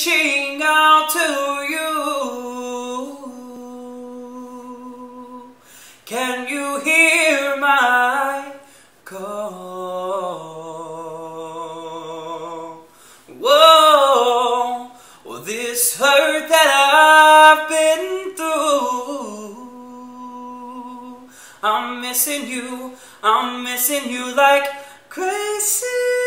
reaching out to you. Can you hear my call? Whoa, well, this hurt that I've been through. I'm missing you, I'm missing you like crazy.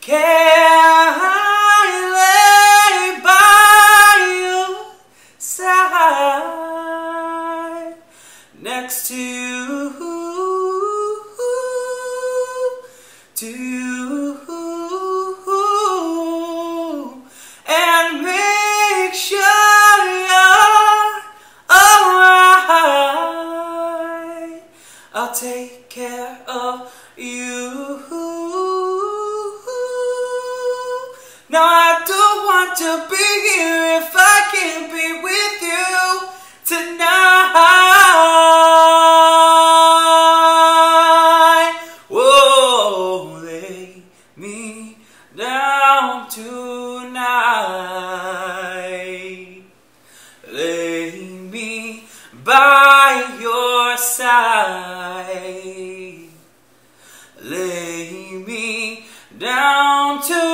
Can I lay by your side next to you? To you and make sure you're alright. I'll take care of you. Want to be here if I can't be with you tonight. Whoa, lay me down tonight. Lay me by your side. Lay me down tonight.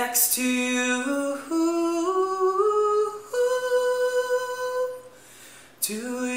Next to you? To.